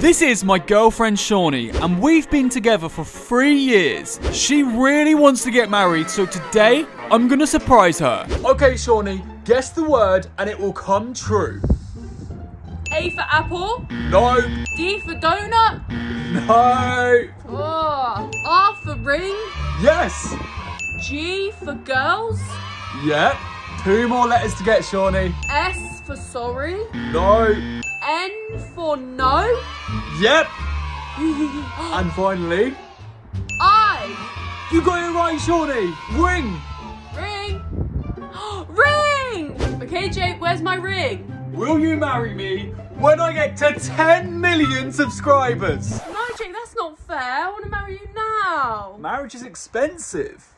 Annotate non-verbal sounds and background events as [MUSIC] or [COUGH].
This is my girlfriend Shawnee, and we've been together for three years. She really wants to get married, so today I'm gonna surprise her. Okay, Shawnee, guess the word and it will come true. A for apple. No, D for donut. no, Oh. R for ring. yes, G for girls. yep. Two more letters to get, Shawnee. S for sorry. No, N for no. yep. [LAUGHS] And finally, I. you got it right, Shawnee. Ring. Ring. [GASPS] ring. Okay, Jake, where's my ring? Will you marry me when I get to 10 million subscribers? No, Jake, that's not fair. I want to marry you now. Marriage is expensive.